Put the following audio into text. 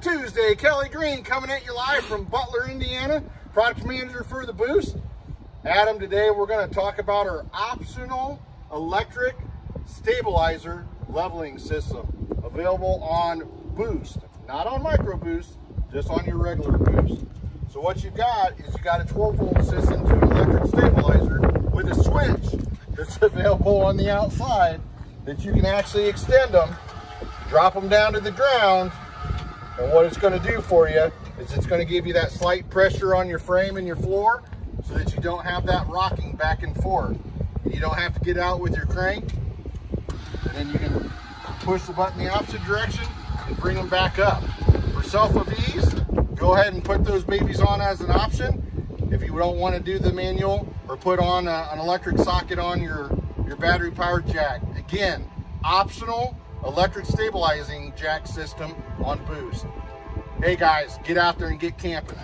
Tuesday. Kelly Green coming at you live from Butler, Indiana. Product manager for the Boost. Adam, today we're going to talk about our optional electric stabilizer leveling system available on Boost. Not on Micro Boost, just on your regular Boost. So what you've got is you got a 12 volt system to an electric stabilizer with a switch that's available on the outside that you can actually extend them, drop them down to the ground, and what it's going to do for you is it's going to give you that slight pressure on your frame and your floor so that you don't have that rocking back and forth. You don't have to get out with your crank. And then you can push the button the opposite direction and bring them back up. For self of ease, go ahead and put those babies on as an option. If you don't want to do the manual or put on a, an electric socket on your, your battery powered jack. Again, optional electric stabilizing jack system on Boost. Hey guys, get out there and get camping.